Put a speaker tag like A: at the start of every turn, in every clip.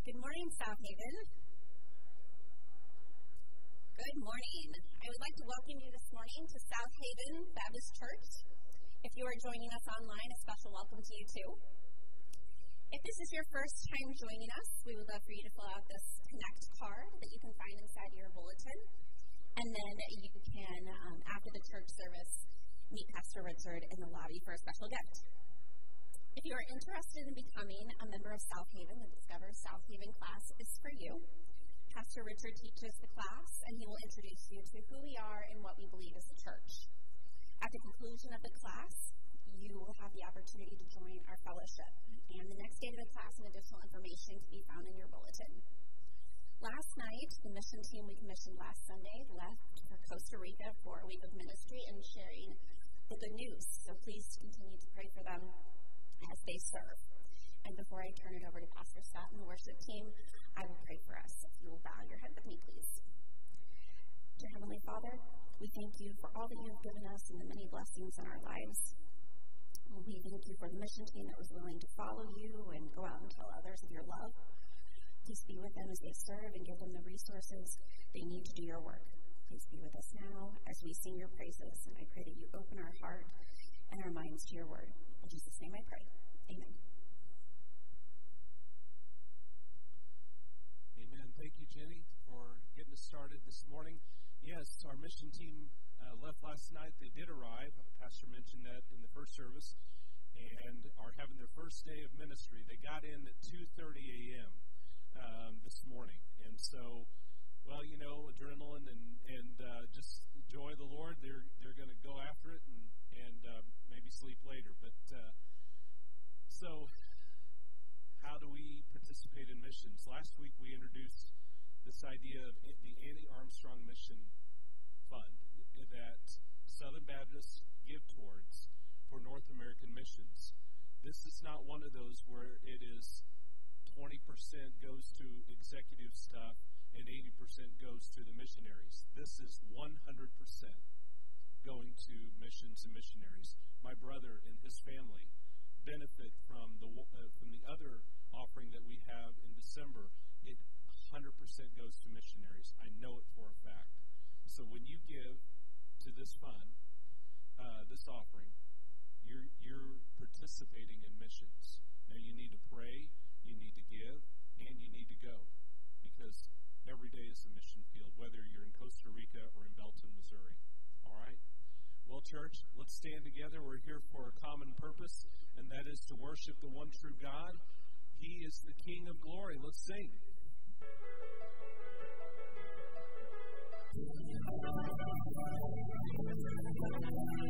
A: Good morning, South Haven. Good morning. I would like to welcome you this morning to South Haven Baptist Church. If you are joining us online, a special welcome to you too. If this is your first time joining us, we would love for you to fill out this Connect card that you can find inside your bulletin. And then you can, um, after the church service, meet Pastor Richard in the lobby for a special gift. If you are interested in becoming a member of South Haven, the Discover South Haven class is for you. Pastor Richard teaches the class, and he will introduce you to who we are and what we believe as a church. At the conclusion of the class, you will have the opportunity to join our fellowship. And the next day of the class and additional information can be found in your bulletin. Last night, the mission team we commissioned last Sunday left for Costa Rica for a week of ministry and sharing the good news. So please continue to pray for them as they serve. And before I turn it over to Pastor Scott and the worship team, I will pray for us. If you will bow your head with me, please. Dear Heavenly Father, we thank you for all that you have given us and the many blessings in our lives. We thank you for the mission team that was willing to follow you and go out and tell others of your love. Please be with them as they serve and give them the resources they need to do your work. Please be with us now as we sing your praises, and I pray that you open our heart and our minds to your word. Jesus' name I pray. Amen.
B: Amen. Thank you, Jenny, for getting us started this morning. Yes, our mission team uh, left last night. They did arrive. Pastor mentioned that in the first service, and are having their first day of ministry. They got in at 2:30 a.m. Um, this morning, and so, well, you know, adrenaline and and uh, just joy of the Lord. They're they're going to go after it and and uh, sleep later. But uh, so, how do we participate in missions? Last week we introduced this idea of the Annie Armstrong Mission Fund that Southern Baptists give towards for North American missions. This is not one of those where it is 20% goes to executive stuff and 80% goes to the missionaries. This is 100% going to missions and missionaries. My brother and his family benefit from the uh, from the other offering that we have in December. It 100% goes to missionaries. I know it for a fact. So when you give to this fund, uh, this offering, you're you're participating in missions. Now you need to pray, you need to give, and you need to go because every day is a mission field, whether you're in Costa Rica or in Belton, Missouri. All right? Well, church, let's stand together. We're here for a common purpose, and that is to worship the one true God. He is the King of glory. Let's sing.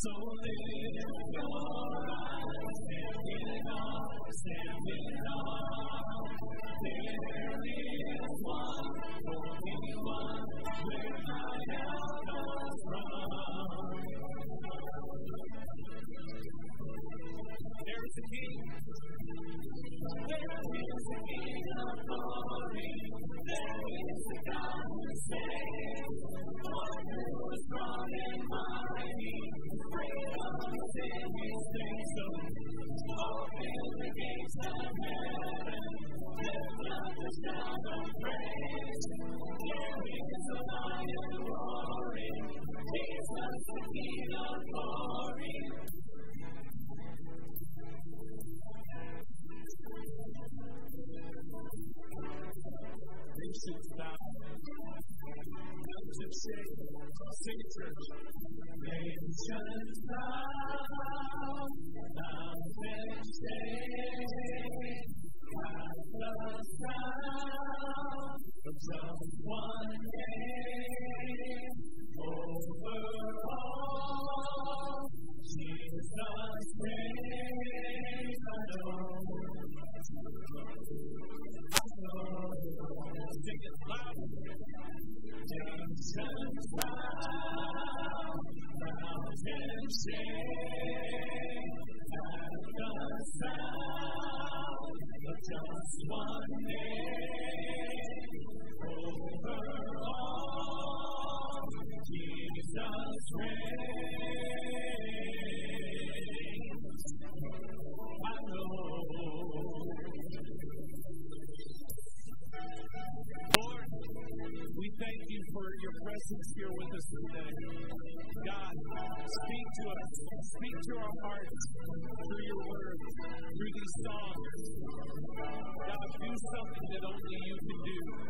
C: So live your lives, live your lives, challenge presence here with us today. God, speak to us. Speak to our hearts through your word, through these songs. God, do something that only you can do.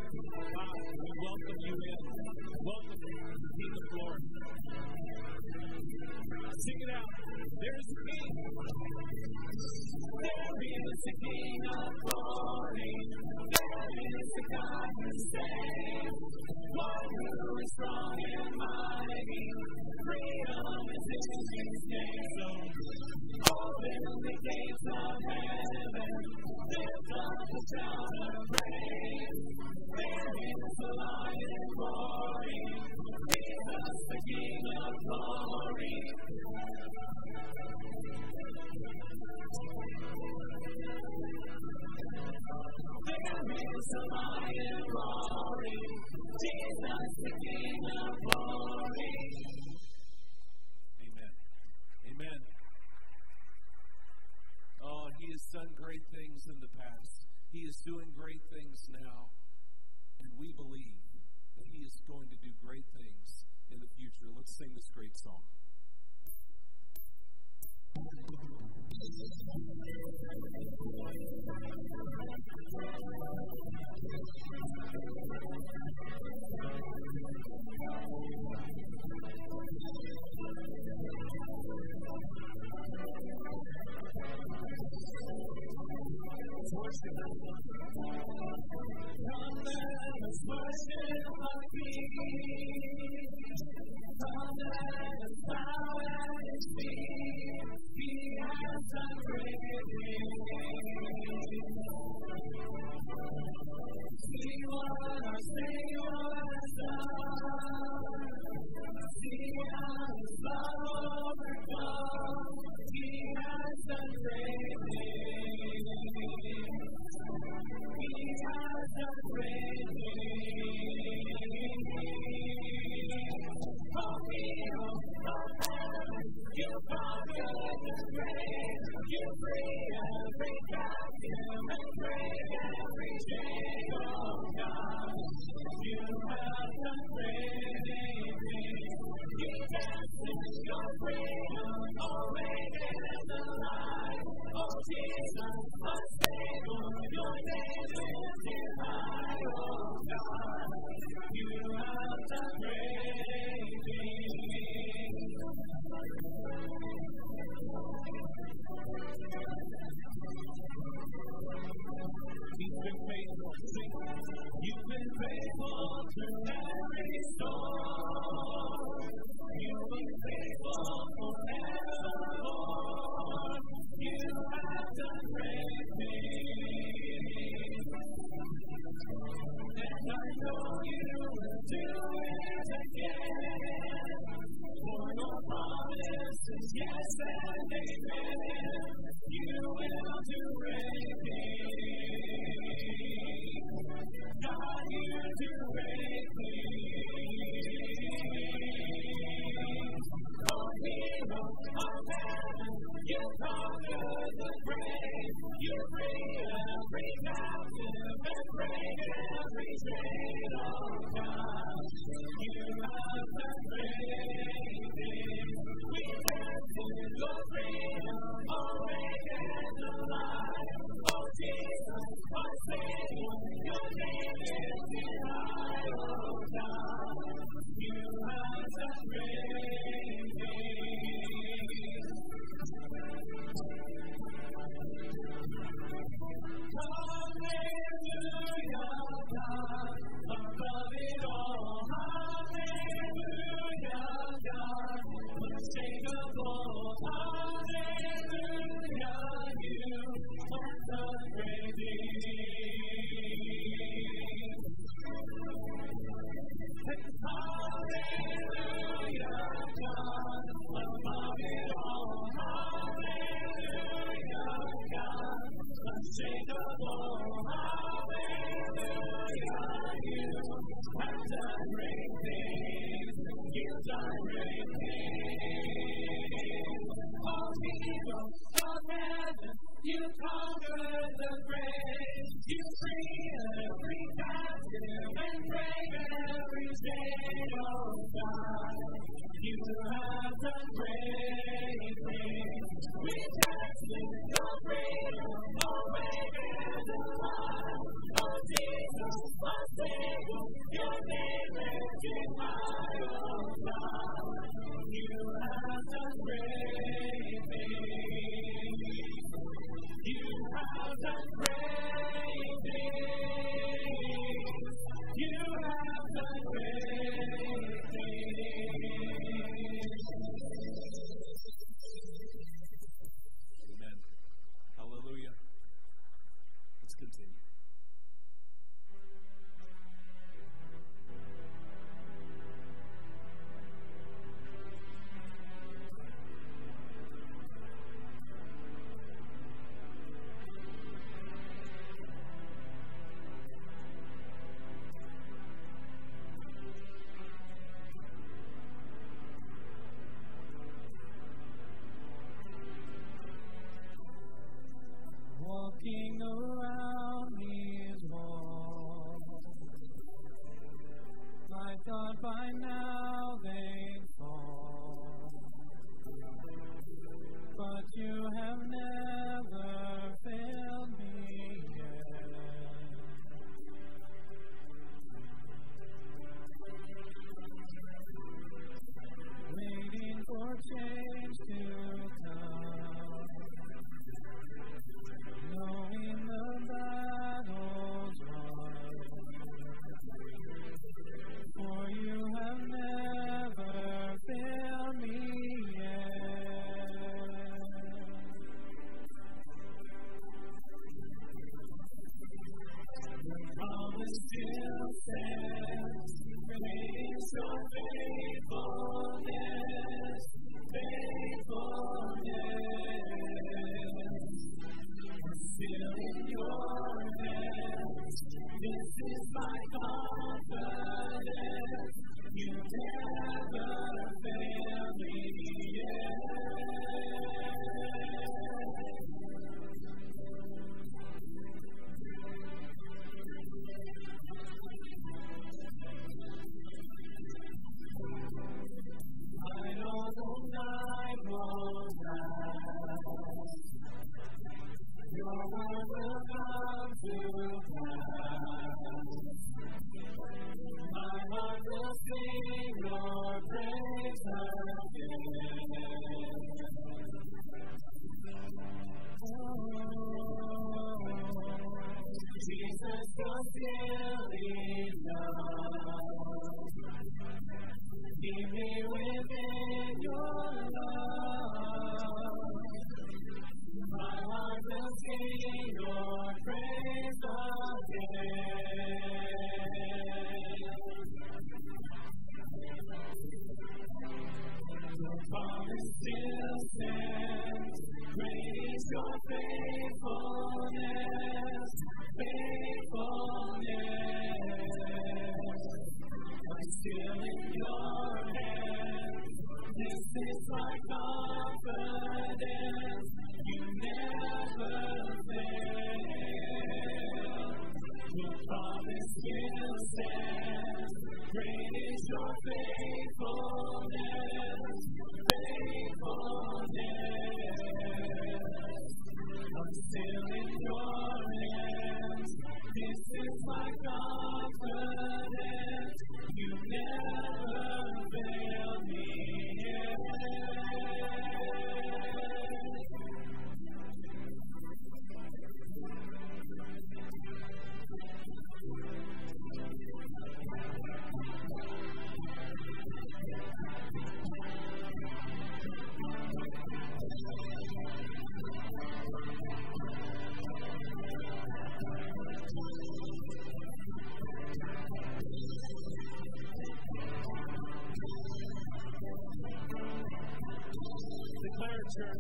C: I've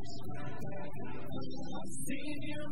C: seen you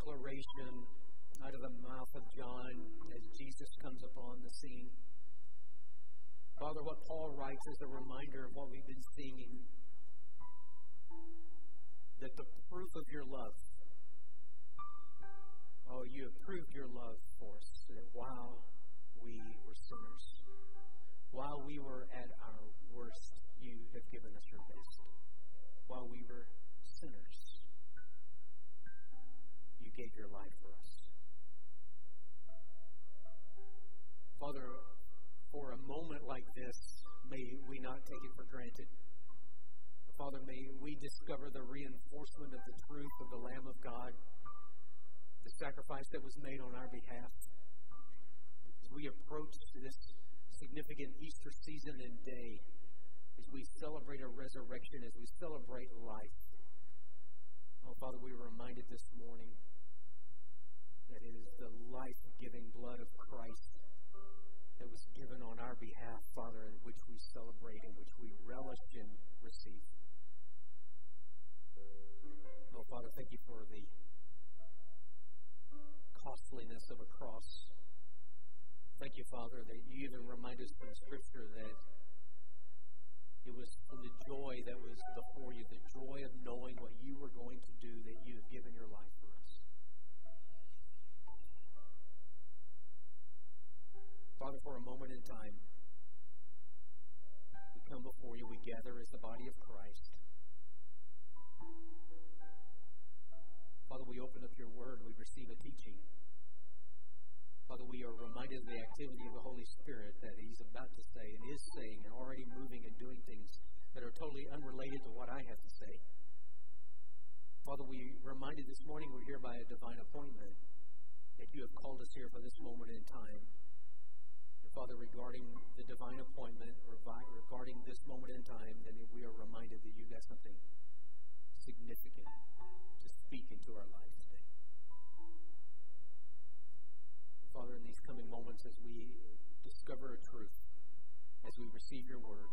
D: declaration out of the mouth of John as Jesus comes upon the scene. Father, what Paul writes is a reminder of what we've been singing that the proof of your love, oh, you have proved your love for us, that while we were sinners, while we were at our worst, you have given us your best. While we were sinners, you gave your life for us. Father, for a moment like this, may we not take it for granted. Father, may we discover the reinforcement of the truth of the Lamb of God, the sacrifice that was made on our behalf. As we approach this significant Easter season and day, as we celebrate a resurrection, as we celebrate life, oh, Father, we were reminded this morning that is the life giving blood of Christ that was given on our behalf, Father, in which we celebrate, in which we relish and receive. Oh, Father, thank you for the costliness of a cross. Thank you, Father, that you even remind us from Scripture that It was from the joy that was before you, the joy of knowing what you were going to do, that you have given your life for us. Father, for a moment in time, we come before you, we gather as the body of Christ. Father, we open up your word, we receive a teaching. Father, we are reminded of the activity of the Holy Spirit that He's about to say and is saying and already moving and doing things that are totally unrelated to what I have to say. Father, we reminded this morning we're here by a divine appointment that you have called us here for this moment in time. Father, regarding the divine appointment, regarding this moment in time, then we are reminded that you've got something significant to speak into our lives today. Father, in these coming moments, as we discover a truth, as we receive your word,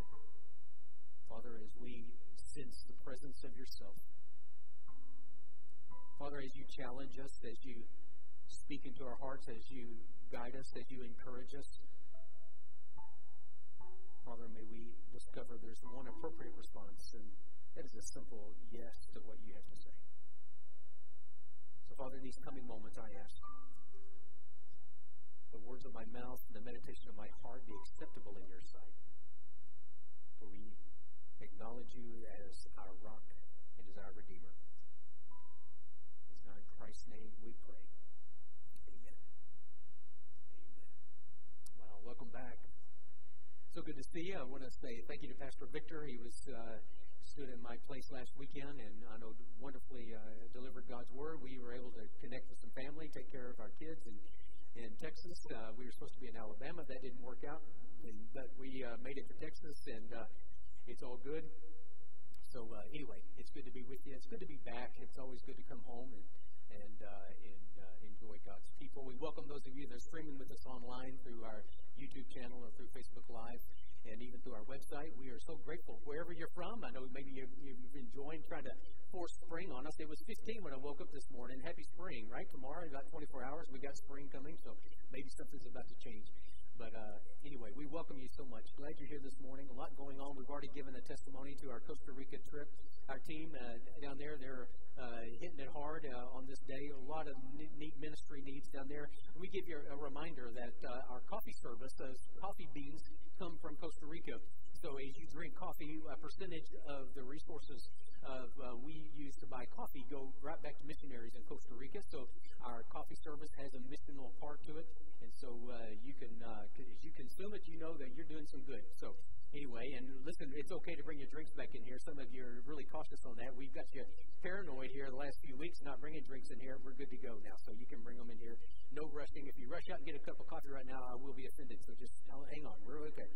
D: Father, as we sense the presence of yourself, Father, as you challenge us, as you speak into our hearts, as you guide us, as you encourage us, Father, may we discover there's one appropriate response, and that is a simple yes to what you have to say. So, Father, in these coming moments, I ask the words of my mouth and the meditation of my heart be acceptable in your sight. For we acknowledge you as our rock and as our Redeemer. It's not in Christ's name we pray. Amen. Amen. Well, welcome back. So good to see you. I want to say thank you to Pastor Victor. He was. Uh, stood in my place last weekend and I know wonderfully uh, delivered God's word. We were able to connect with some family, take care of our kids in, in Texas. Uh, we were supposed to be in Alabama. That didn't work out, and, but we uh, made it to Texas, and uh, it's all good. So uh, anyway, it's good to be with you. It's good to be back. It's always good to come home and and uh, and uh, enjoy God's people. We welcome those of you that are streaming with us online through our YouTube channel or through Facebook Live and even through our website. We are so grateful wherever you're from. I know maybe you've, you've enjoyed trying to force spring on us. It was 15 when I woke up this morning. Happy spring, right? Tomorrow, about 24 hours, we got spring coming, so maybe something's about to change. But uh, anyway, we welcome you so much. Glad you're here this morning. A lot going on. We've already given a testimony to our Costa Rica trip. Our team uh, down there, they're uh, hitting it hard uh, on this day. A lot of neat ministry needs down there. We give you a reminder that uh, our coffee service, those coffee beans, come from Costa Rica. So as you drink coffee, a percentage of the resources of uh, we use to buy coffee go right back to missionaries in Costa Rica. So our coffee service has a missional part to it, and so uh, you can uh, as you consume it, you know that you're doing some good. So anyway, and listen, it's okay to bring your drinks back in here. Some of you are really cautious on that. We've got you paranoid here the last few weeks, not bringing drinks in here. We're good to go now, so you can bring them in here. No rushing. If you rush out and get a cup of coffee right now, I will be offended. So just hang on. We're okay.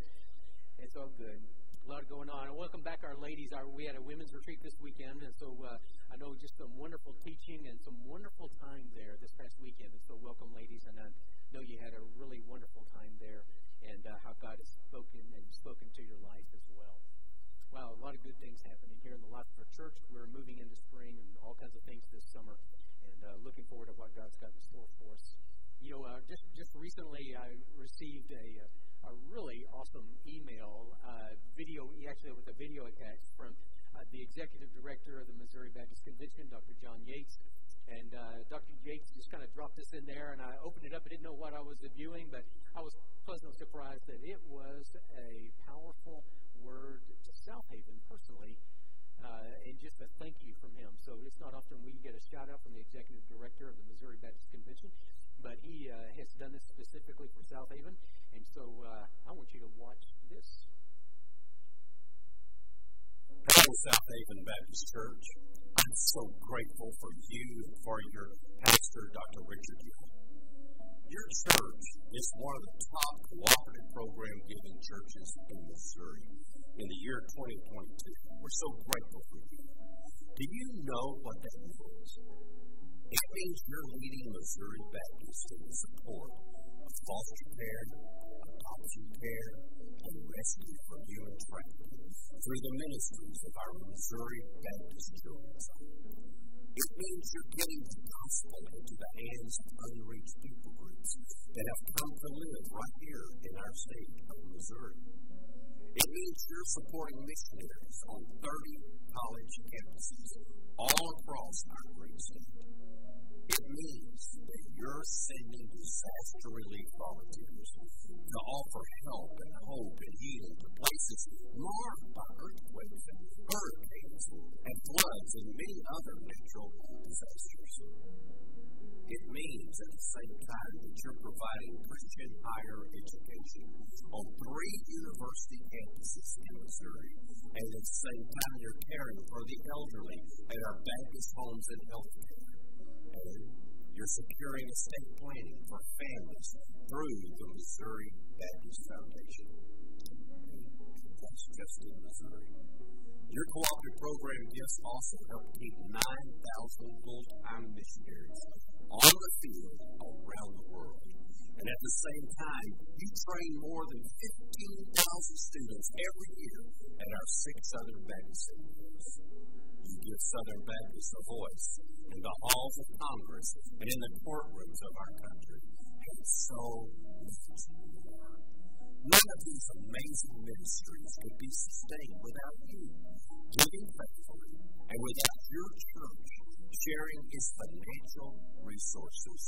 D: It's all good. A lot going on. And welcome back our ladies. Our, we had a women's retreat this weekend, and so uh, I know just some wonderful teaching and some wonderful time there this past weekend. And so welcome, ladies, and I know you had a really wonderful time there, and uh, how God has spoken and spoken to your life as well. Wow, a lot of good things happening here in the life of our church. We're moving into spring and all kinds of things this summer, and uh, looking forward to what God's got in store for us. You know, uh, just just recently I received a uh, a really awesome email, uh, video, actually with a video attached from uh, the executive director of the Missouri Baptist Convention, Dr. John Yeats. And uh, Dr. Yeats just kind of dropped this in there, and I opened it up. I didn't know what I was viewing, but I was pleasantly surprised that it was a powerful word to South Haven personally, uh, and just a thank you from him. So it's not often we get a shout out from the executive director of the Missouri Baptist Convention, but he uh, has done this specifically for South Haven. And so uh, I want you to watch this.
E: Hello, South Haven Baptist Church. I'm so grateful for you and for your pastor, Dr. Richard Young. Your church is one of the top cooperative program giving churches in Missouri in the year 2022. We're so grateful for you. Do you know what that means? It means you're leading Missouri Baptist in the support of foster care, adoption care, and rescue from human trafficking through the ministries of our Missouri Baptist Children's It means you're getting the gospel into the hands of unreached people groups that have come to live right here in our state of Missouri. It means you're supporting missionaries on 30 college campuses all across our great state. It means that you're sending disaster relief volunteers to offer help and hope and healing to places marked by earthquakes and hurricanes and floods and many other natural disasters. It means at the same time that you're providing Christian higher education on three university campuses in Missouri. And at the same time, you're caring for the elderly at our Baptist homes and health care. And you're securing estate planning for families through the Missouri Baptist Foundation. That's just in Missouri. Your cooperative program gifts also help keep 9,000 full time missionaries on the field around the world. And at the same time, you train more than 15,000 students every year at our six Southern Baptist seminaries. You give Southern Baptists a voice in the halls of Congress and in the courtrooms of our country, and so much more. None of these amazing ministries could be sustained without you giving faithfully and without your church sharing its financial resources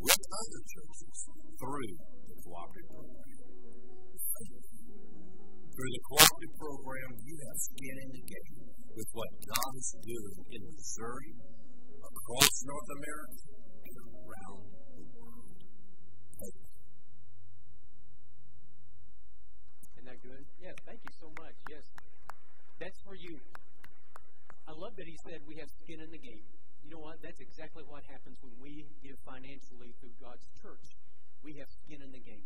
E: with other churches through the cooperative program. Through the cooperative program, you have skin in the game with what God is doing in Missouri, across North America, and around the world.
D: Isn't that good? Yeah, thank you so much. Yes. That's for you. I love that he said we have skin in the game. You know what? That's exactly what happens when we give financially through God's church. We have skin in the game.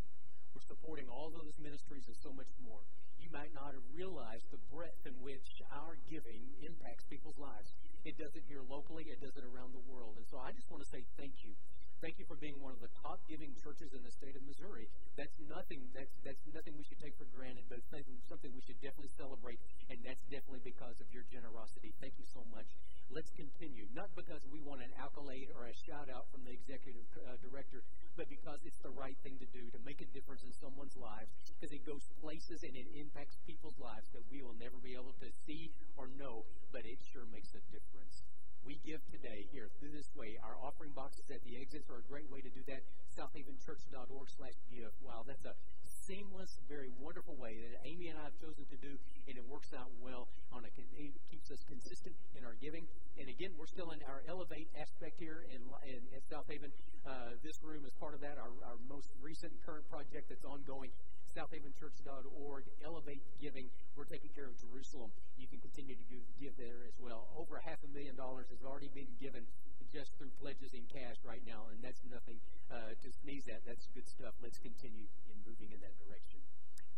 D: We're supporting all those ministries and so much more. You might not have realized the breadth in which our giving impacts people's lives. It does it here locally, it does it around the world. And so I just want to say thank you. Thank you for being one of the top giving churches in the state of Missouri. That's nothing that's that's nothing we should take for granted, but something we should definitely celebrate, and that's definitely because of your generosity. Thank you so much. Let's continue, not because we want an accolade or a shout out from the executive uh, director, but because it's the right thing to do to make a difference in someone's lives, because it goes places and it impacts people's lives that we will never be able to see or know, but it sure makes a difference. We give today here through this way. Our offering boxes at the exits are a great way to do that. SouthhavenChurch.org slash give. Wow, that's a seamless, very wonderful way that Amy and I have chosen to do, and it works out well. On a it keeps us consistent in our giving. And again, we're still in our elevate aspect here in, in, in South Haven. Uh, this room is part of that. Our, our most recent current project that's ongoing. SouthhavenChurch.org, Elevate Giving. We're taking care of Jerusalem. You can continue to give, give there as well. Over half a million dollars has already been given just through pledges in cash right now, and that's nothing uh, to sneeze at. That's good stuff. Let's continue in moving in that direction.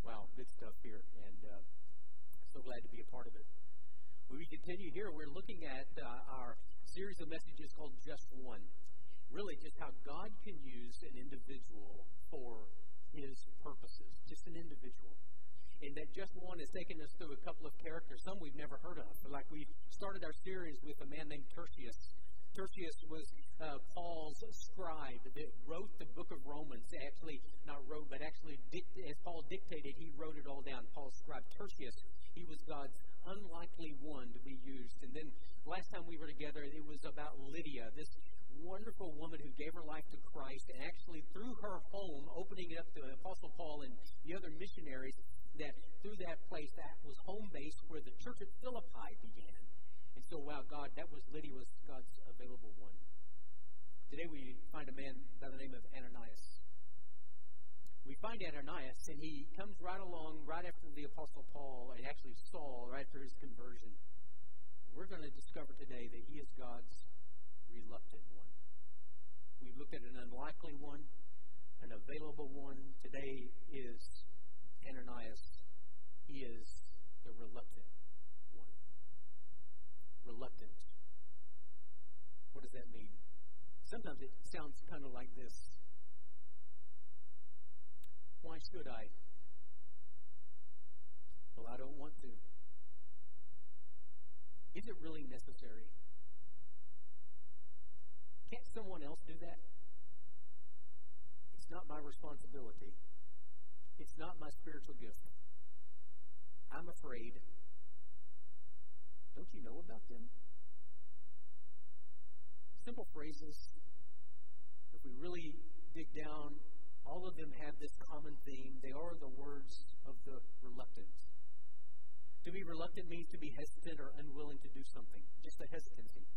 D: Wow, good stuff here, and uh, so glad to be a part of it. When we continue here, we're looking at uh, our series of messages called Just One. Really, just how God can use an individual for his purposes, just an individual. And that just one has taken us through a couple of characters, some we've never heard of. Like we started our series with a man named Tertius. Tertius was uh, Paul's scribe that wrote the book of Romans. Actually, not wrote, but actually, dict- as Paul dictated, he wrote it all down. Paul's scribe Tertius, he was God's unlikely one to be used. And then last time we were together, it was about Lydia, wonderful woman who gave her life to Christ, and actually through her home, opening it up to Apostle Paul and the other missionaries, that through that place, that was home base where the church at Philippi began. And so, wow, God, that was Lydia was God's available one. Today we find a man by the name of Ananias. We find Ananias, and he comes right along right after the Apostle Paul, and actually Saul, right after his conversion. We're going to discover today that he is God's reluctant one. We've looked at an unlikely one, an available one. Today is Ananias. He is the reluctant one. Reluctant. What does that mean? Sometimes it sounds kind of like this. Why should I? Well, I don't want to. Is it really necessary? Can't someone else do that? It's not my responsibility. It's not my spiritual gift. I'm afraid. Don't you know about them? Simple phrases. If we really dig down, all of them have this common theme. They are the words of the reluctant. To be reluctant means to be hesitant or unwilling to do something, just a hesitancy.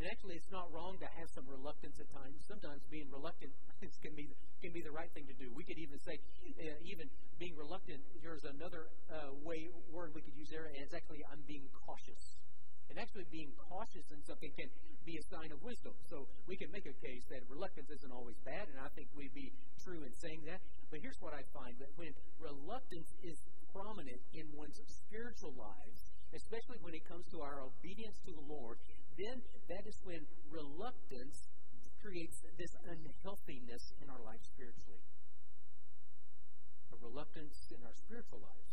D: And actually, it's not wrong to have some reluctance at times. Sometimes being reluctant can be can be the right thing to do. We could even say, uh, even being reluctant. There's another uh, way word we could use there, and it's actually I'm being cautious. And actually, being cautious in something can be a sign of wisdom. So we can make a case that reluctance isn't always bad, and I think we'd be true in saying that. But here's what I find that when reluctance is prominent in one's spiritual lives, especially when it comes to our obedience to the Lord, then that is when reluctance creates this unhealthiness in our life spiritually. A reluctance in our spiritual lives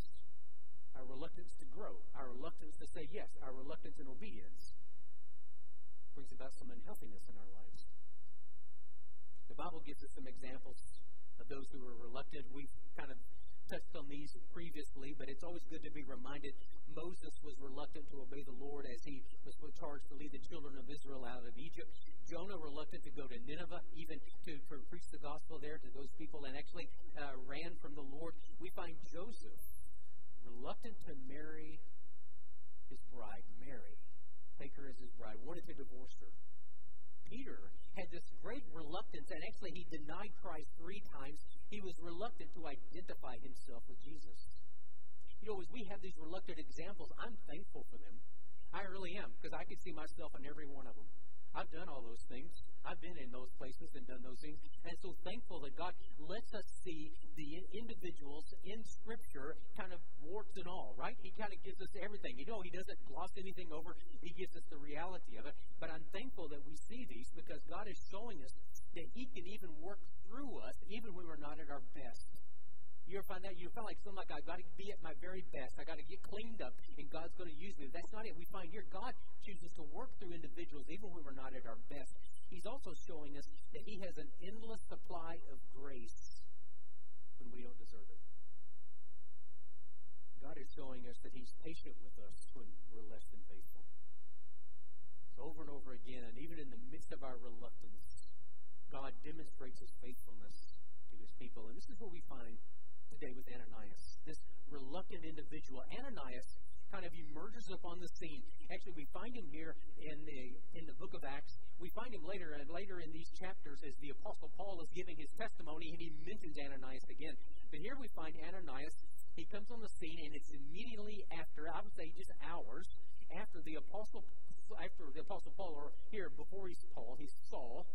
D: our reluctance to grow, our reluctance to say yes, our reluctance in obedience brings about some unhealthiness in our lives. The Bible gives us some examples of those who were reluctant. We've kind of touched on these previously, but it's always good to be reminded. Moses was reluctant to obey the Lord as he was charged to lead the children of Israel out of Egypt. Jonah reluctant to go to Nineveh, even to, to preach the gospel there to those people, and actually uh, ran from the Lord. We find Joseph reluctant to marry his bride, Mary, take her as his bride, wanted to divorce her. Peter had this great reluctance, and actually he denied Christ three times. He was reluctant to identify himself with Jesus. You know, as we have these reluctant examples, I'm thankful for them. I really am, because I can see myself in every one of them. I've done all those things. I've been in those places and done those things. And so thankful that God lets us see the individuals in Scripture kind of warts and all, right? He kind of gives us everything. You know, He doesn't gloss anything over, He gives us the reality of it. But I'm thankful that we see these because God is showing us that He can even work through us even when we're not at our best. You ever find that? You feel like something like, I've got to be at my very best. i got to get cleaned up, and God's going to use me. That's not it. We find here God chooses to work through individuals even when we're not at our best. He's also showing us that He has an endless supply of grace when we don't deserve it. God is showing us that He's patient with us when we're less than faithful. So over and over again, and even in the midst of our reluctance, God demonstrates His faithfulness to His people. And this is what we find today with Ananias. This reluctant individual. Ananias kind of emerges upon the scene. Actually, we find him here in the in the book of Acts. We find him later and later in these chapters as the apostle Paul is giving his testimony, and he mentions Ananias again. But here we find Ananias. He comes on the scene, and it's immediately after I would say just hours after the apostle after the apostle Paul, or here before he's Paul, he's Saul,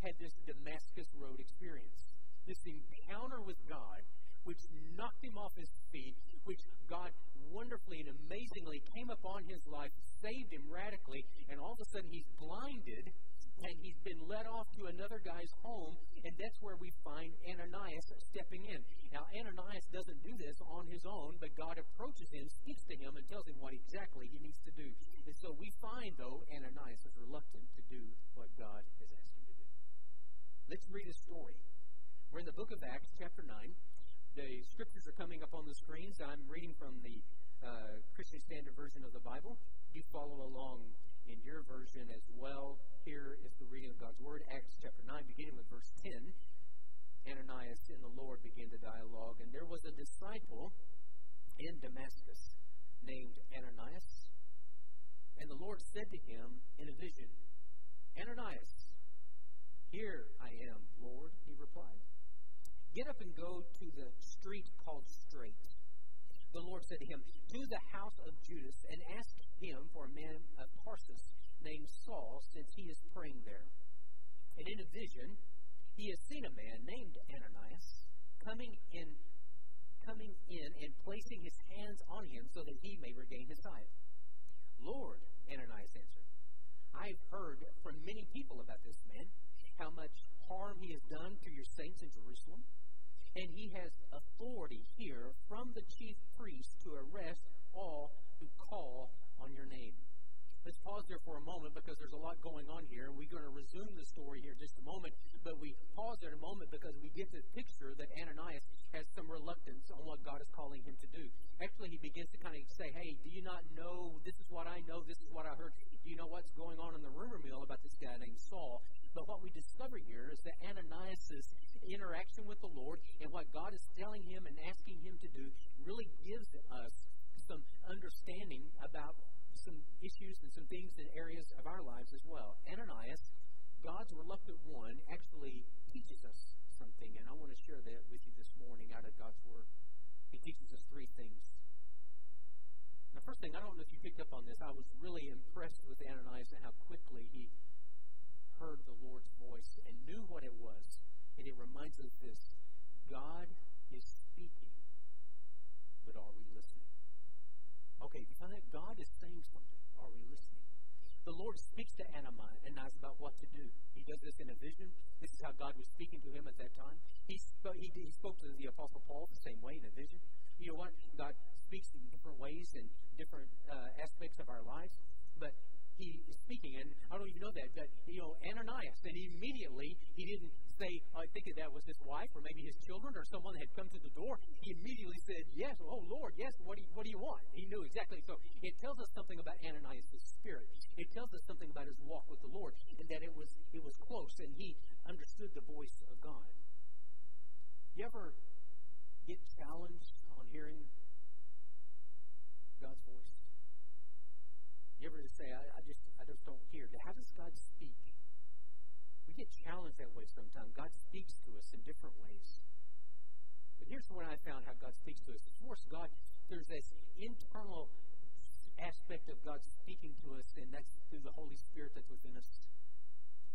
D: had this Damascus Road experience, this encounter with God which knocked him off his feet, which God wonderfully and amazingly came upon his life, saved him radically, and all of a sudden he's blinded and he's been led off to another guy's home, and that's where we find Ananias stepping in. Now, Ananias doesn't do this on his own, but God approaches him, speaks to him, and tells him what exactly he needs to do. And so we find, though, Ananias is reluctant to do what God has asked him to do. Let's read his story. We're in the book of Acts, chapter 9 the scriptures are coming up on the screens. I'm reading from the uh, Christian Standard Version of the Bible. You follow along in your version as well. Here is the reading of God's Word, Acts chapter 9, beginning with verse 10. Ananias and the Lord begin the dialogue, and there was a disciple in Damascus named Ananias. And the Lord said to him in a vision, Ananias, here I am, Lord, he replied. Get up and go to the street called Straight. The Lord said to him, To the house of Judas, and ask him for a man of Tarsus named Saul, since he is praying there. And in a vision, he has seen a man named Ananias coming in coming in and placing his hands on him so that he may regain his sight. Lord, Ananias answered, I've heard from many people about this man, how much harm he has done to your saints in Jerusalem and he has authority here from the chief priest to arrest all who call on your name. Let's pause there for a moment because there's a lot going on here, and we're going to resume the story here in just a moment. But we pause there a moment because we get this picture that Ananias has some reluctance on what God is calling him to do. Actually, he begins to kind of say, Hey, do you not know? This is what I know. This is what I heard. Do you know what's going on in the rumor mill about this guy named Saul? But what we discover here is that Ananias' interaction with the Lord and what God is telling him and asking him to do really gives us some understanding about some issues and some things and areas of our lives as well. Ananias, God's reluctant one, actually teaches us something, and I want to share that with you this morning out of God's Word. He teaches us three things. The first thing, I don't know if you picked up on this, I was really impressed with Ananias and how quickly he heard the Lord's voice and knew what it was. And it reminds us this God is speaking, but are we listening? Okay, God is saying something. Are we listening? The Lord speaks to Ananias about what to do. He does this in a vision. This is how God was speaking to him at that time. He, sp- he, he spoke to the Apostle Paul the same way in a vision. You know what? God speaks in different ways in different uh, aspects of our lives. But he is speaking, and I don't even know that, but, you know, Ananias, and immediately he didn't say, oh, I think that was his wife or maybe his children or someone that had come to the door. He immediately said, Yes, oh Lord, yes, what do you, what do you want? He knew exactly. So it tells us something about Ananias' spirit. It tells us something about his walk with the Lord, and that it was, it was close, and he understood the voice of God. You ever get challenged on hearing God's voice? Just say, I, I just I just don't hear? How does God speak? We get challenged that way sometimes. God speaks to us in different ways. But here's what I found how God speaks to us. Course, God, there's this internal aspect of God speaking to us, and that's through the Holy Spirit that's within us.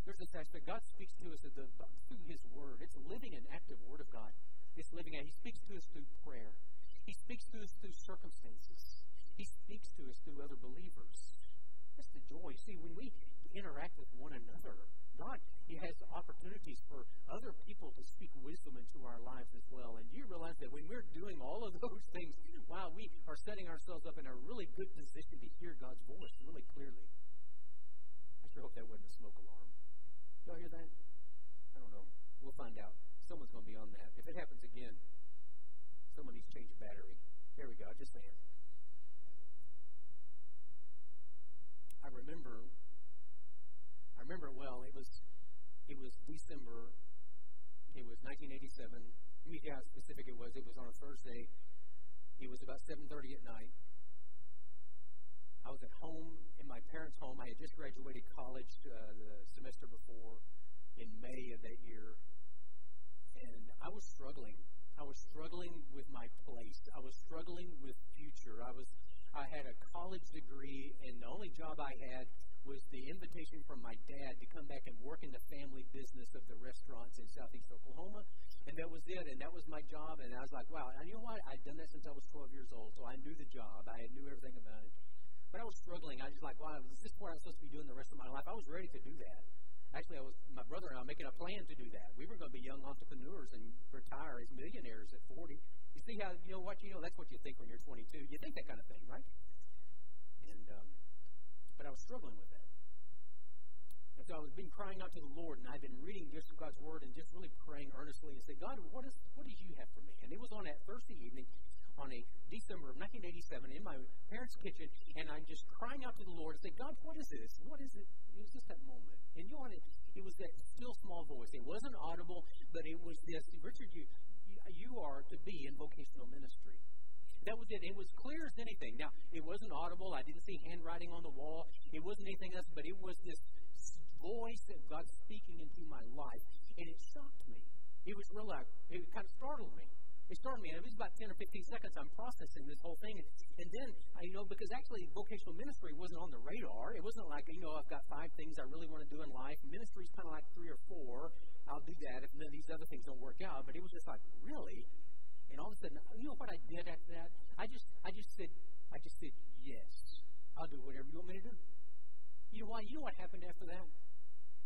D: There's this aspect. God speaks to us through His Word. It's living and active Word of God. It's living He speaks to us through prayer. He speaks to us through circumstances. He speaks to us through other believers. That's the joy. See, when we interact with one another, God He has opportunities for other people to speak wisdom into our lives as well. And you realize that when we're doing all of those things, wow, we are setting ourselves up in a really good position to hear God's voice really clearly. I sure hope that wasn't a smoke alarm. Y'all hear that? I don't know. We'll find out. Someone's going to be on that. If it happens again, someone needs to change a battery. There we go. Just saying. I remember, I remember well. It was, it was December. It was 1987. Let me see how specific it was. It was on a Thursday. It was about 7:30 at night. I was at home in my parents' home. I had just graduated college uh, the semester before in May of that year, and I was struggling. I was struggling with my place. I was struggling with future. I was I had a college degree, and the only job I had was the invitation from my dad to come back and work in the family business of the restaurants in southeast Oklahoma. And that was it, and that was my job. And I was like, wow, and you know what? I'd done that since I was 12 years old, so I knew the job. I knew everything about it. But I was struggling. I was just like, wow, is this what I'm supposed to be doing the rest of my life? I was ready to do that. Actually, I was my brother and I were making a plan to do that. We were going to be young entrepreneurs and retire as millionaires at 40. See how you know what you know? That's what you think when you're 22. You think that kind of thing, right? And um, but I was struggling with that. And so I was been crying out to the Lord, and I'd been reading just God's word and just really praying earnestly and say, God, what is what do you have for me? And it was on that Thursday evening on a December of 1987 in my parents' kitchen, and I'm just crying out to the Lord and say, God, what is this? What is it? It was just that moment. And you know what? It, it was that still small voice. It wasn't audible, but it was this. Richard, you, you are to be in vocational ministry. That was it. It was clear as anything. Now, it wasn't audible. I didn't see handwriting on the wall. It wasn't anything else, but it was this voice of God speaking into my life. And it shocked me. It was real, it kind of startled me. It started me, it was about 10 or 15 seconds I'm processing this whole thing. And, and then, you know, because actually vocational ministry wasn't on the radar. It wasn't like, you know, I've got five things I really want to do in life. Ministry is kind of like three or four. I'll do that if none of these other things don't work out. But it was just like, really? And all of a sudden, uh, you know what I did after that? I just, I just said, I just said, yes, I'll do whatever you want me to do. You know why? You know what happened after that?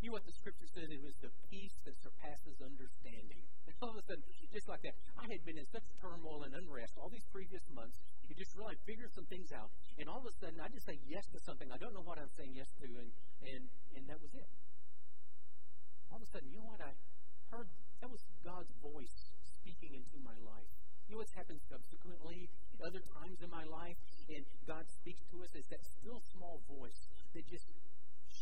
D: You know what the scripture says? It was the peace that surpasses understanding. And all of a sudden, just like that, I had been in such turmoil and unrest all these previous months. You just really figured some things out. And all of a sudden, I just say yes to something. I don't know what I'm saying yes to, and, and, and that was it. All of a sudden, you know what? I heard that was God's voice speaking into my life. You know what's happened subsequently, other times in my life, and God speaks to us, is that still small voice that just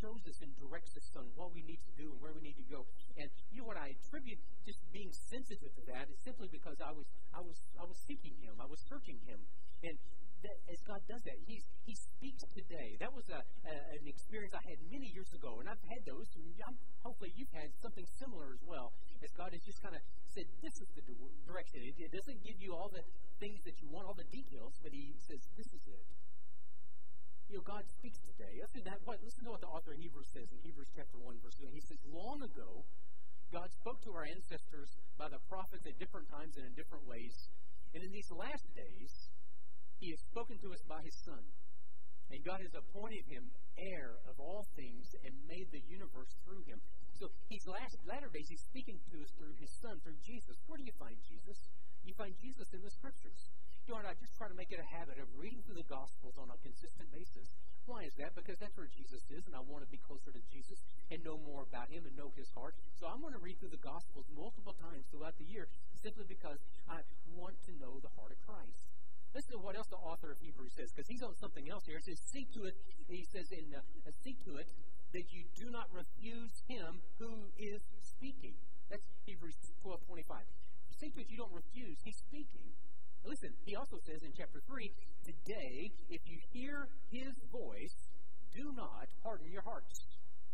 D: shows us and directs us on what we need to do and where we need to go. And you know what I attribute just being sensitive to that is simply because I was I was I was seeking Him, I was searching Him, and that, as God does that, He He speaks today. That was a, a, an experience I had many years ago, and I've had those. And I'm, hopefully, you've had something similar as well. As God has just kind of said, "This is the direction." It, it doesn't give you all the things that you want, all the details, but He says, "This is it." You know, God speaks today. Listen to, what, listen to what the author of Hebrews says in Hebrews chapter 1, verse 2. He says, Long ago, God spoke to our ancestors by the prophets at different times and in different ways. And in these last days, He has spoken to us by His Son. And God has appointed Him heir of all things and made the universe through Him. So He's last latter days, He's speaking to us through His Son, through Jesus. Where do you find Jesus? You find Jesus in the Scriptures. Know? I just try to make it a habit of reading through the Gospels on a consistent basis. Why is that? Because that's where Jesus is, and I want to be closer to Jesus and know more about Him and know His heart. So I'm going to read through the Gospels multiple times throughout the year simply because I want to know the heart of Christ. Listen to what else the author of Hebrews says, because he's on something else here. It says, "See to it." He says, "In uh, see to it that you do not refuse Him who is speaking." That's Hebrews twelve twenty-five. See to it you don't refuse. He's speaking. Listen, he also says in chapter 3 Today, if you hear his voice, do not harden your hearts.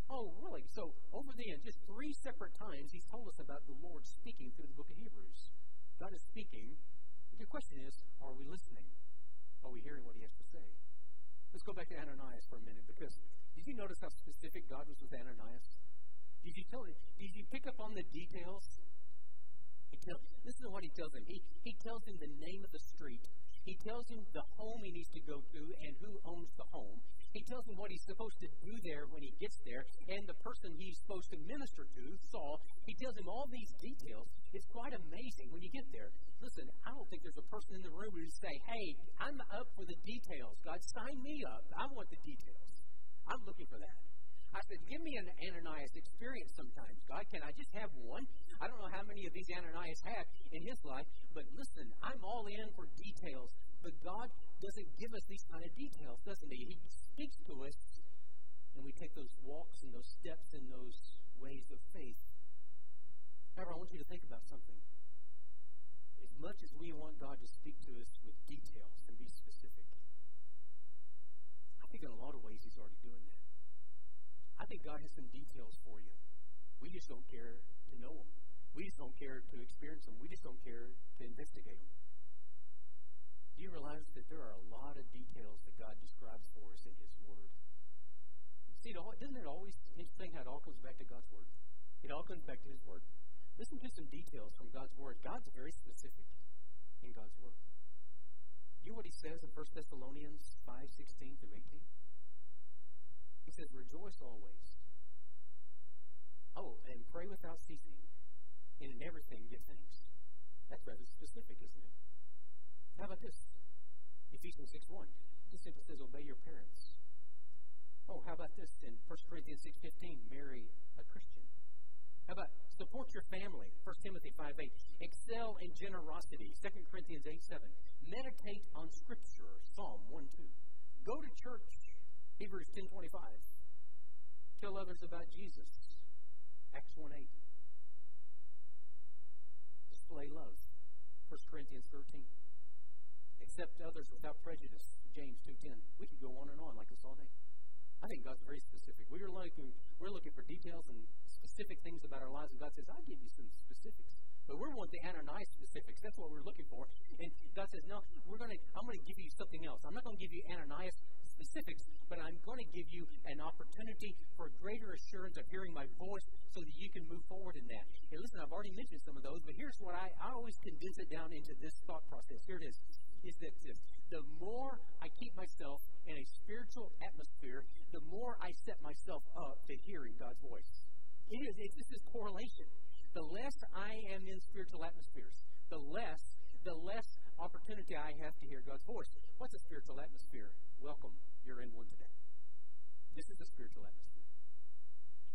D: Oh, really? So, over the end, just three separate times, he's told us about the Lord speaking through the book of Hebrews. God is speaking. The question is, are we listening? Are we hearing what he has to say? Let's go back to Ananias for a minute because did you notice how specific God was with Ananias? Did you tell did you pick up on the details? Tell, listen to what he tells him. He, he tells him the name of the street. He tells him the home he needs to go to and who owns the home. He tells him what he's supposed to do there when he gets there and the person he's supposed to minister to, Saul. He tells him all these details. It's quite amazing when you get there. Listen, I don't think there's a person in the room who would say, Hey, I'm up for the details. God, sign me up. I want the details. I'm looking for that. I said, Give me an Ananias experience sometimes, God. Can I just have one? I don't know how many of these Ananias had in his life, but listen, I'm all in for details. But God doesn't give us these kind of details, doesn't He? He speaks to us, and we take those walks and those steps and those ways of faith. However, I want you to think about something. As much as we want God to speak to us with details and be specific, I think in a lot of ways He's already doing that. I think God has some details for you. We just don't care to know them. We just don't care to experience them. We just don't care to investigate them. Do you realize that there are a lot of details that God describes for us in His Word? See, doesn't it always interesting how it all comes back to God's Word? It all comes back to His Word. Listen to some details from God's Word. God's very specific in God's Word. You know what He says in 1 Thessalonians 5 16 through 18? Says, Rejoice always. Oh, and pray without ceasing and in everything give thanks. That's rather specific, isn't it? How about this? Ephesians 6 1. This simply says, Obey your parents. Oh, how about this in 1 Corinthians 6.15, marry a Christian? How about support your family? 1 Timothy 5 8. Excel in generosity. 2 Corinthians 8 7. Meditate on Scripture. Psalm 1 2. Go to church. Hebrews 10 25. Tell others about Jesus. Acts 1 8 display love. 1 Corinthians 13. Accept others without prejudice. James 2.10. We could go on and on like this all day. I think God's very specific. We're looking, we're looking for details and specific things about our lives, and God says, I'll give you some specifics. But we want the Ananias specifics. That's what we're looking for. And God says, No, we're gonna I'm gonna give you something else. I'm not gonna give you Ananias specifics, but I'm going to give you an opportunity for greater assurance of hearing my voice so that you can move forward in that. And listen, I've already mentioned some of those, but here's what I, I always condense it down into this thought process. Here it is. Is that this, the more I keep myself in a spiritual atmosphere, the more I set myself up to hearing God's voice. It is, it's just this correlation. The less I am in spiritual atmospheres, the less the less opportunity I have to hear God's voice. What's a spiritual atmosphere? Welcome, you're in one today. This is a spiritual atmosphere.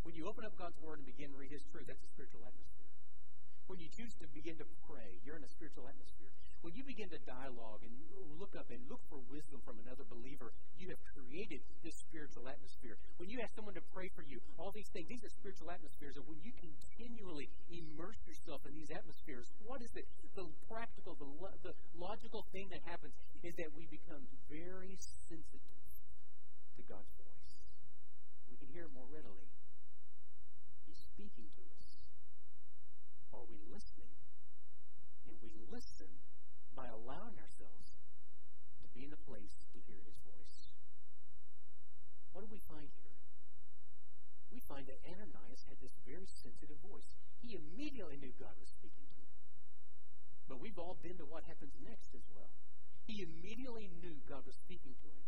D: When you open up God's Word and begin to read His truth, that's a spiritual atmosphere. When you choose to begin to pray, you're in a spiritual atmosphere. When you begin to dialogue and look up and look for wisdom from another believer, you have created this spiritual atmosphere. When you ask someone to pray for you, all these things, these are spiritual atmospheres. And when you continually immerse yourself in these atmospheres, what is it? The practical, the, lo- the logical thing that happens is that we become very sensitive to God's voice. We can hear it more readily. He's speaking to us. Are we listening? And we listen by allowing ourselves to be in the place to hear His voice. What do we find here? We find that Ananias had this very sensitive voice. He immediately knew God was speaking to him. But we've all been to what happens next as well. He immediately knew God was speaking to him.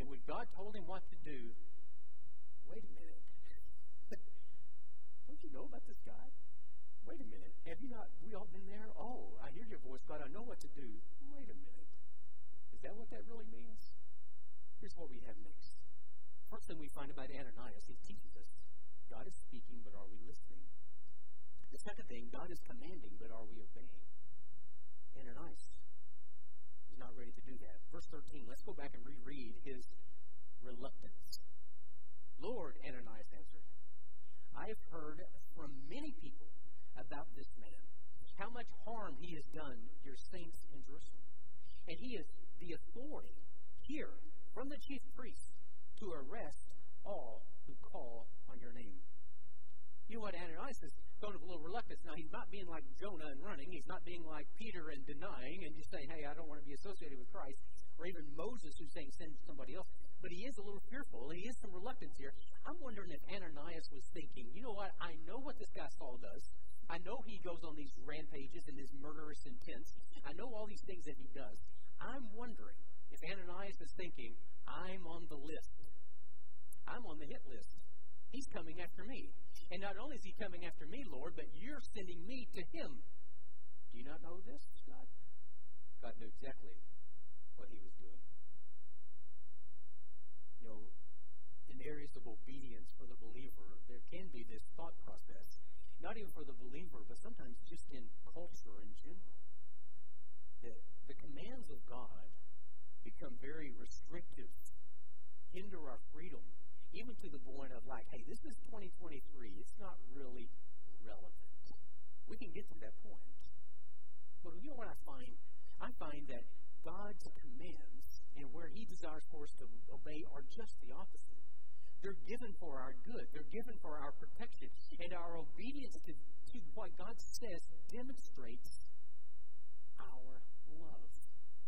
D: And when God told him what to do, wait a minute. Don't you know about this guy? Wait a minute. Have you not, we all been there? Oh, I hear your voice, God. I know what to do. Wait a minute. Is that what that really means? Here's what we have next. First thing we find about Ananias, he teaches us God is speaking, but are we listening? The second thing, God is commanding, but are we obeying? Ananias is not ready to do that. Verse 13, let's go back and reread his reluctance. Lord, Ananias answered, I have heard from many people about this man, how much harm he has done your saints in Jerusalem. And he is the authority here from the chief priests to arrest all who call on your name. You know what Ananias is going a little reluctance. Now, he's not being like Jonah and running. He's not being like Peter and denying and just saying, hey, I don't want to be associated with Christ. Or even Moses who's saying, send somebody else. But he is a little fearful. He has some reluctance here. I'm wondering if Ananias was thinking, you know what? I know what this guy Saul does. I know he goes on these rampages and his murderous intents. I know all these things that he does. I'm wondering if Ananias is thinking, I'm on the list. I'm on the hit list. He's coming after me. And not only is he coming after me, Lord, but you're sending me to him. Do you not know this, God? God knew exactly what he was doing. You know, in areas of obedience for the believer, there can be this thought process, not even for the believer, but sometimes just in culture in general, that the commands of God become very restrictive, hinder our freedom, even to the point of like, hey, this is 2023. It's not really relevant. We can get to that point. But you know what I find? I find that God's commands and where He desires for us to obey are just the opposite. They're given for our good. They're given for our protection. And our obedience to, to what God says demonstrates our love.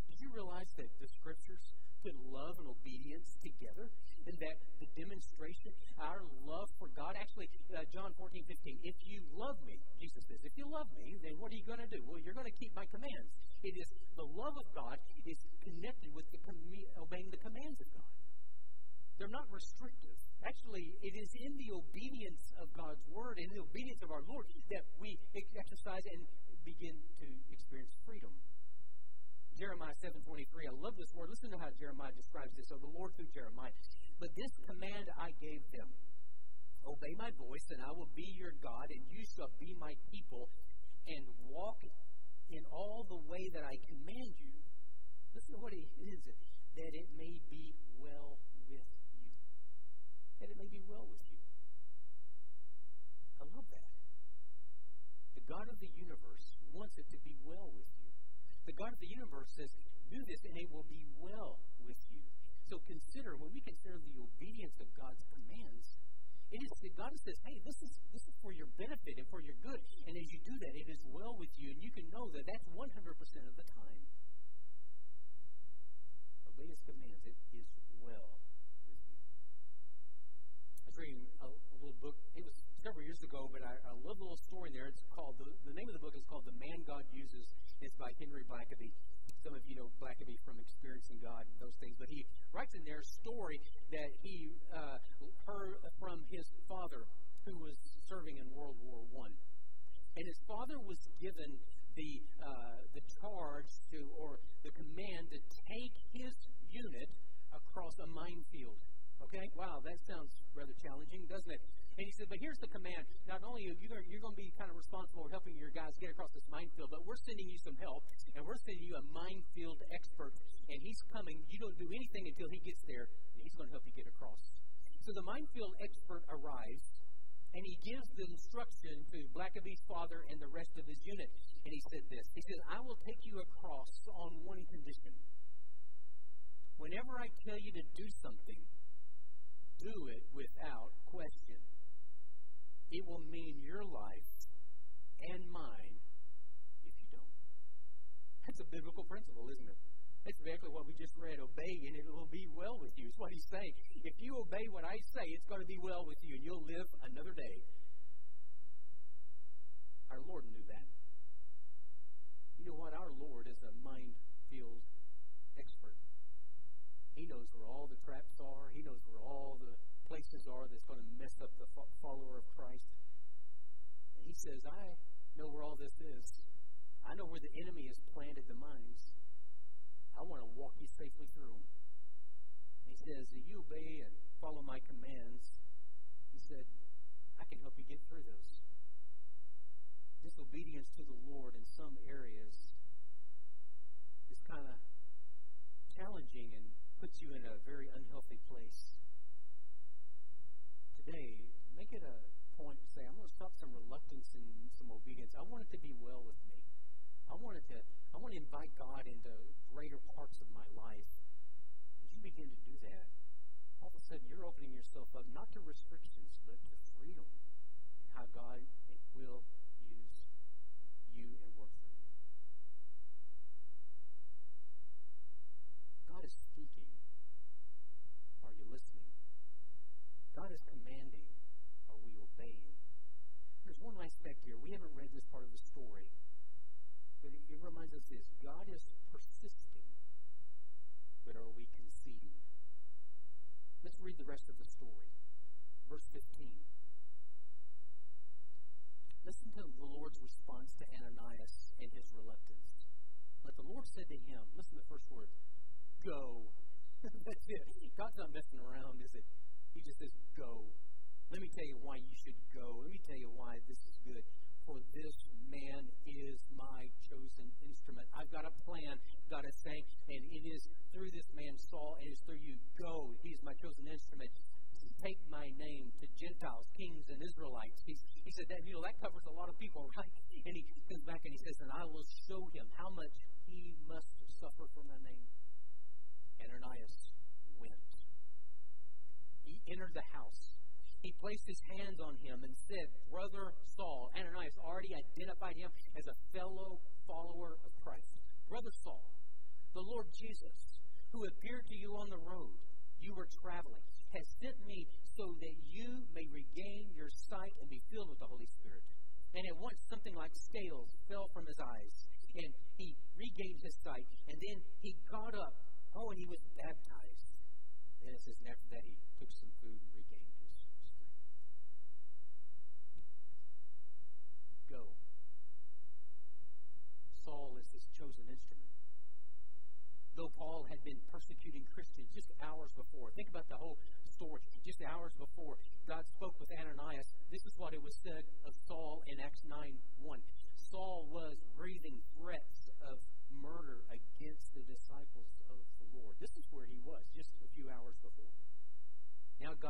D: Did you realize that the scriptures put love and obedience together? And that the demonstration, our love for God, actually, uh, John 14, 15, if you love me, Jesus says, if you love me, then what are you going to do? Well, you're going to keep my commands. It is the love of God is connected with the com- obeying the commands of God. They're not restrictive. Actually, it is in the obedience of God's word, in the obedience of our Lord, that we exercise and begin to experience freedom. Jeremiah 7:23. I love this word. Listen to how Jeremiah describes this. So the Lord through Jeremiah. But this command I gave them: Obey my voice, and I will be your God, and you shall be my people, and walk in all the way that I command you. Listen to what it is: that it may be well. That it may be well with you. I love that. The God of the universe wants it to be well with you. The God of the universe says, Do this and it will be well with you. So consider, when we consider the obedience of God's commands, it is that God says, Hey, this is, this is for your benefit and for your good. And as you do that, it is well with you. And you can know that that's 100% of the time. Obey His commands, it is well with you. I was reading a, a little book, it was several years ago, but I, I love the little story in there. It's called, the, the name of the book is called The Man God Uses. It's by Henry Blackaby. Some of you know Blackaby from Experiencing God and those things, but he writes in there a story that he uh, heard from his father who was serving in World War One, and his father was given the uh, the charge to or the command to take his unit across a minefield. Okay, wow, that sounds rather challenging, doesn't it? And he said, but here's the command. Not only are you going, you're going to be kind of responsible for helping your guys get across this minefield, but we're sending you some help, and we're sending you a minefield expert. And he's coming. You don't do anything until he gets there, and he's going to help you get across. So the minefield expert arrives, and he gives the instruction to Blackaby's father and the rest of his unit. And he said this He said, I will take you across on one condition. Whenever I tell you to do something, do it without question. It will mean your life and mine if you don't. That's a biblical principle, isn't it? That's exactly what we just read. Obey, and it will be well with you. Is what he's saying. If you obey what I say, it's going to be well with you, and you'll live another day. Our Lord knew that. You know what? Our Lord is a minefield expert. He knows where all the traps are. He knows where all the places are that's going to mess up the follower of Christ. And he says, I know where all this is. I know where the enemy has planted the mines. I want to walk you safely through them. he says, If you obey and follow my commands, he said, I can help you get through those. Disobedience to the Lord in some areas is kind of challenging and puts you in a very unhealthy place. Today, make it a point to say, I'm going to stop some reluctance and some obedience. I want it to be well with me. I want it to I want to invite God into greater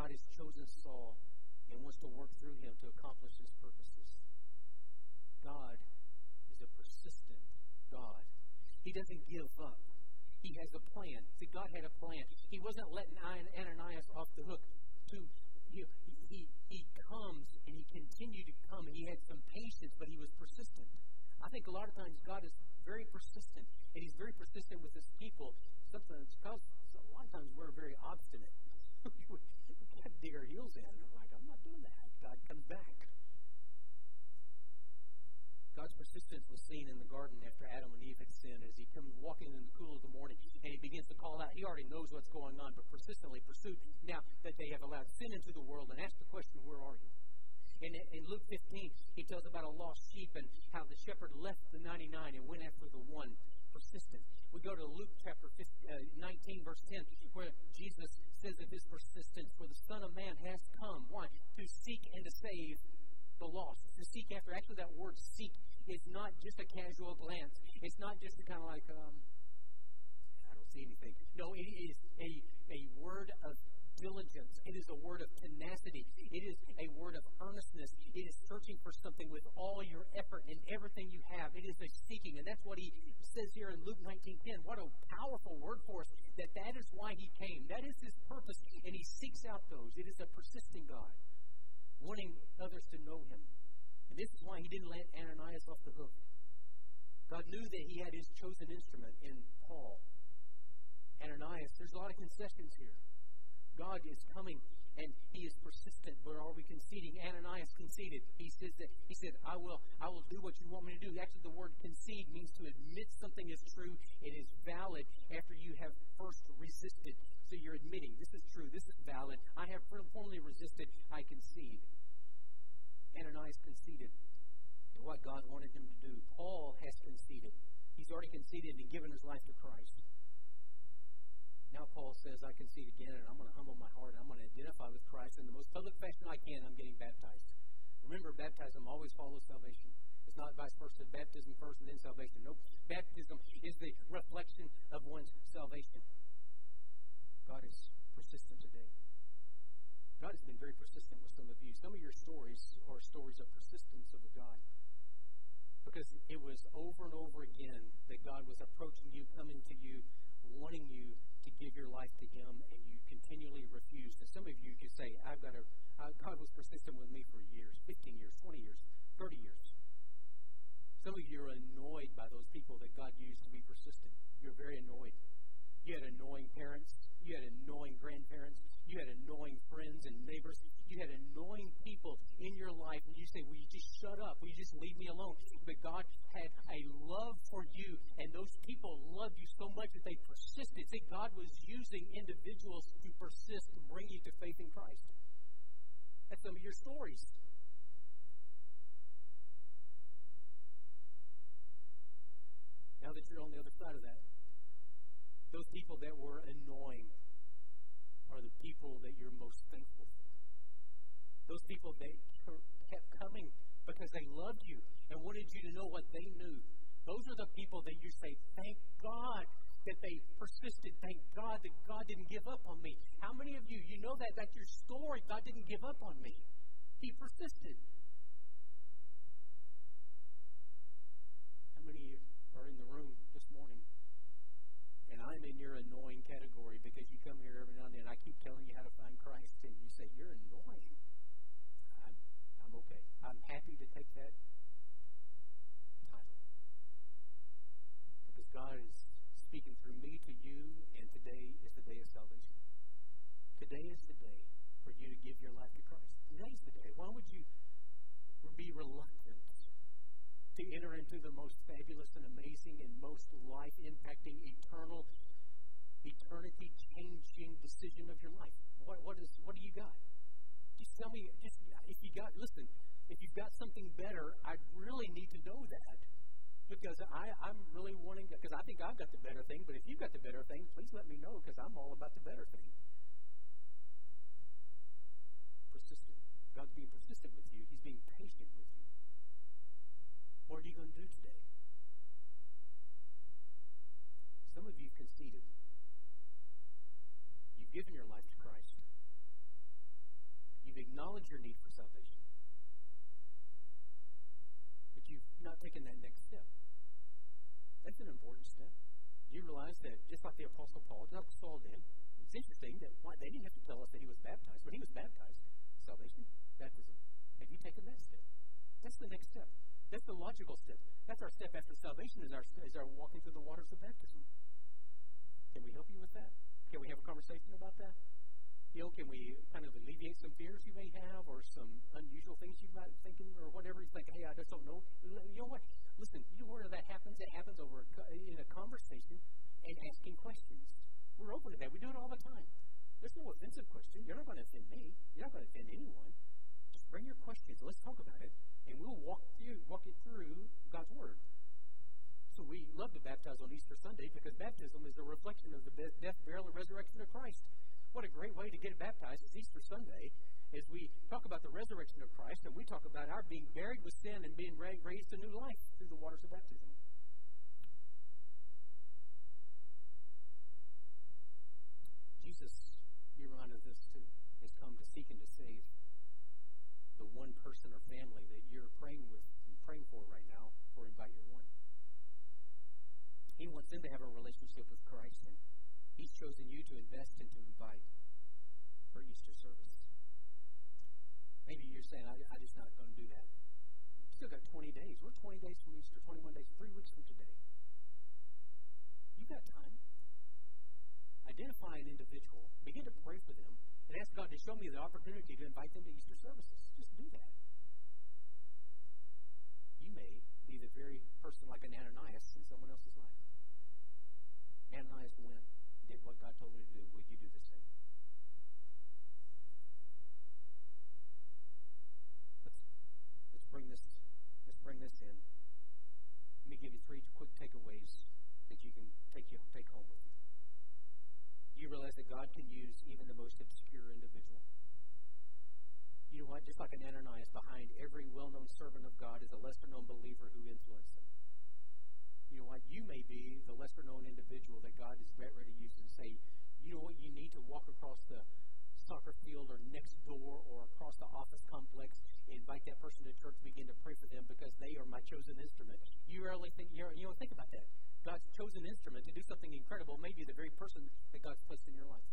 D: God has chosen Saul and wants to work through him to accomplish his purposes. God is a persistent God. He doesn't give up. He has a plan. See, God had a plan. He wasn't letting Ananias off the hook. To he, he, he comes and he continued to come. He had some patience, but he was persistent. I think a lot of times God is very persistent, and He's very persistent with His people. Sometimes, a lot of times we're very obstinate. dig our heels in. We're like, I'm not doing that. God comes back. God's persistence was seen in the garden after Adam and Eve had sinned as he comes walking in the cool of the morning and he begins to call out. He already knows what's going on, but persistently pursued now that they have allowed sin into the world and ask the question, Where are you? In, in Luke 15, he tells about a lost sheep and how the shepherd left the 99 and went after the one persistent. We go to Luke chapter uh, 19, verse 10, where Jesus says of his persistence, For the Son of Man has come, why? To seek and to save the lost. To seek after. Actually, that word seek is not just a casual glance. It's not just a kind of like, um, I don't see anything. No, it is a, a word of diligence. It is a word of tenacity. It is a word of earnestness. It is searching for something with all your effort and everything you have. It is a seeking, and that's what he says here in Luke 19:10. What a powerful word for us! That that is why he came. That is his purpose, and he seeks out those. It is a persisting God, wanting others to know him. And this is why he didn't let Ananias off the hook. God knew that he had his chosen instrument in Paul. Ananias, there's a lot of concessions here. God is coming and he is persistent. But are we conceding? Ananias conceded. He says that he said, I will I will do what you want me to do. Actually the word concede means to admit something is true, it is valid after you have first resisted. So you're admitting this is true, this is valid. I have formally resisted, I concede. Ananias conceded to what God wanted him to do. Paul has conceded. He's already conceded and given his life to Christ. Says, I concede again, and I'm going to humble my heart. I'm going to identify with Christ in the most public fashion I can. I'm getting baptized. Remember, baptism always follows salvation. It's not vice versa. Baptism first and then salvation. Nope. Baptism is the reflection of one's salvation. God is persistent today. God has been very persistent with some of you. Some of your stories are stories of persistence of God. Because it was over and over again that God was approaching you, coming to you, wanting you to give your life to Him, and you continually refused. And some of you could say, I've got to, uh, God was persistent with me for years 15 years, 20 years, 30 years. Some of you are annoyed by those people that God used to be persistent. You're very annoyed. You had annoying parents. You had annoying grandparents. You had annoying friends and neighbors. You had annoying people in your life. And you say, Will you just shut up? Will you just leave me alone? But God had a love for you. And those people loved you so much that they persisted. See, God was using individuals to persist to bring you to faith in Christ. That's some of your stories. Now that you're on the other side of that, those people that were annoying are the people that you're most thankful for. Those people that kept coming because they loved you and wanted you to know what they knew. Those are the people that you say, Thank God that they persisted. Thank God that God didn't give up on me. How many of you, you know that that's your story? God didn't give up on me. He persisted. How many of you are in the room this morning? And I'm in your annoying category because you come here every now and then. I keep telling you how to find Christ, and you say, You're annoying. I'm, I'm okay. I'm happy to take that title. Because God is speaking through me to you, and today is the day of salvation. Today is the day for you to give your life to Christ. Today is the day. Why would you be reluctant to enter into the most fabulous and amazing and most life impacting, eternal, eternity changing decision of your life? What, what, is, what do you got? Just tell me, just if you got, listen, if you've got something better, I'd really need to know that because I, I'm really wanting, because I think I've got the better thing, but if you've got the better thing, please let me know because I'm all about the better thing. Persistent. God's being persistent with you, He's being patient with you. What are you going to do today? Some of you have conceded. You've given your life to Christ. You've acknowledged your need for salvation. But you've not taken that next step. That's an important step. You realize that just like the Apostle Paul, like Saul did, it's interesting that why, they didn't have to tell us that he was baptized, but he was baptized. Salvation, baptism. Have you taken that step? That's the next step. That's the logical step. That's our step after salvation is our is our walking through the waters of baptism. Can we help you with that? Can we have a conversation about that? You know, can we kind of alleviate some fears you may have or some unusual things you might be thinking or whatever? You think, hey, I just don't know. You know what? Listen, you know where that happens? It happens over a, in a conversation and asking questions. We're open to that. We do it all the time. There's no offensive question. You're not going to offend me. You're not going to offend anyone. Bring your questions. Let's talk about it, and we'll walk through walk it through God's Word. So we love to baptize on Easter Sunday because baptism is a reflection of the death, burial, and resurrection of Christ. What a great way to get baptized is Easter Sunday as we talk about the resurrection of Christ and we talk about our being buried with sin and being raised to new life through the waters of baptism. Jesus, be reminded of this too, has come to seek and to save the one person or family that you're praying with and praying for right now for Invite Your One. Them to have a relationship with Christ, and He's chosen you to invest and to invite for Easter service. Maybe you're saying, I, I just not going to do that. Still got 20 days. We're 20 days from Easter, 21 days, three weeks from today. You got time. Identify an individual, begin to pray for them, and ask God to show me the opportunity to invite them to Easter services. Just do that. You may be the very person like an Ananias in someone else's life. Ananias went, did what God told him to do. Will you do the same? Let's, let's bring this let's bring this in. Let me give you three quick takeaways that you can take you take home with you. You realize that God can use even the most obscure individual? You know what? Just like an Ananias, behind every well known servant of God is a lesser known believer who influenced him you know what, you may be the lesser known individual that God is ready to use and say, you know what, you need to walk across the soccer field or next door or across the office complex, invite that person to church, begin to pray for them because they are my chosen instrument. You really think, you know, think about that. God's chosen instrument to do something incredible may be the very person that God's placed in your life.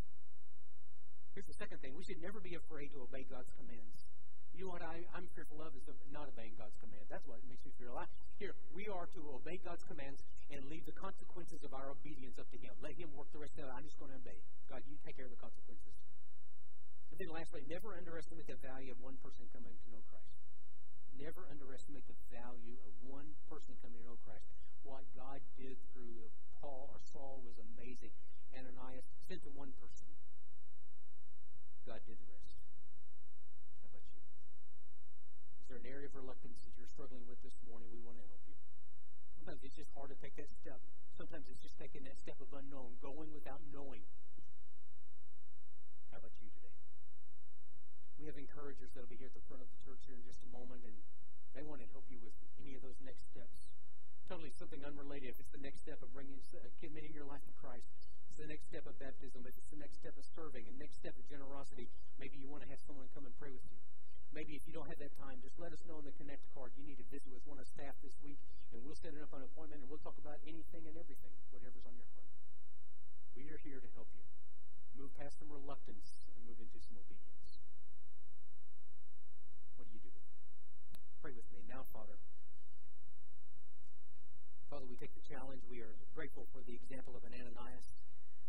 D: Here's the second thing. We should never be afraid to obey God's commands. You know what I, I'm fearful of is not obeying God's commands. That's what makes me fearful. I, here, we are to obey God's commands and leave the consequences of our obedience up to Him. Let Him work the rest of it. I'm just going to obey. God, you take care of the consequences. And then lastly, never underestimate the value of one person coming to know Christ. Never underestimate the value of one person coming to know Christ. What God did through Paul or Saul was amazing. Ananias sent to one person. God did the rest. An area of reluctance that you're struggling with this morning? We want to help you. Sometimes it's just hard to take that step. Sometimes it's just taking that step of unknown, going without knowing. How about you today? We have encouragers that'll be here at the front of the church here in just a moment, and they want to help you with any of those next steps. Totally something unrelated. If it's the next step of bringing, uh, committing your life to Christ, it's the next step of baptism, if it's the next step of serving, and next step of generosity, maybe you want to have someone come and pray with you maybe if you don't have that time, just let us know on the Connect card. You need to visit with one of staff this week, and we'll set it up an appointment, and we'll talk about anything and everything, whatever's on your heart. We are here to help you move past some reluctance and move into some obedience. What do you do? Pray with me now, Father. Father, we take the challenge. We are grateful for the example of an Ananias,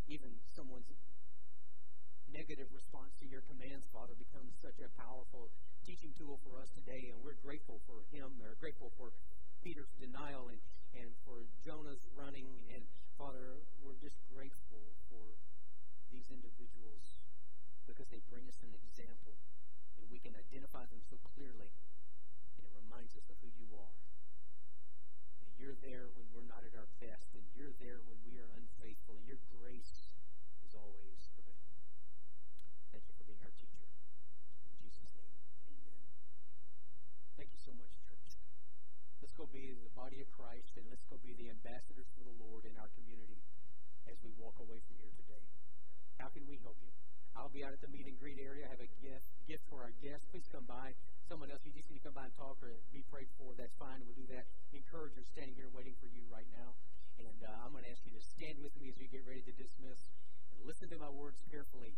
D: even someone's negative response to your commands, Father, becomes such a powerful teaching tool for us today, and we're grateful for him. We're grateful for Peter's denial and, and for Jonah's running. And Father, we're just grateful for these individuals because they bring us an example and we can identify them so clearly. And it reminds us of who you are. That you're there when we're not at our best, and you're there when we are unfaithful, and your grace is always so much, church. Let's go be the body of Christ and let's go be the ambassadors for the Lord in our community as we walk away from here today. How can we help you? I'll be out at the meet and greet area. I have a gift gift for our guests. Please come by. Someone else, you just need to come by and talk or be prayed for. That's fine. We'll do that. Encouragers standing here waiting for you right now. And uh, I'm going to ask you to stand with me as we get ready to dismiss and listen to my words carefully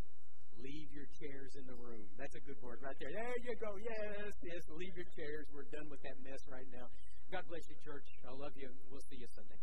D: leave your chairs in the room. That's a good word right there. There you go. Yes, yes. Leave your chairs. We're done with that mess right now. God bless you, church. I love you. We'll see you Sunday.